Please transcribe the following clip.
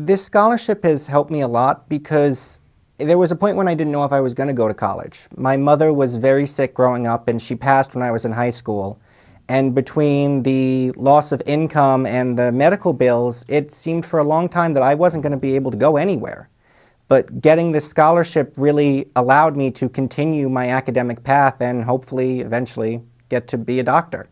This scholarship has helped me a lot because there was a point when I didn't know if I was going to go to college. My mother was very sick growing up and she passed when I was in high school. And between the loss of income and the medical bills, it seemed for a long time that I wasn't going to be able to go anywhere. But getting this scholarship really allowed me to continue my academic path and hopefully eventually get to be a doctor.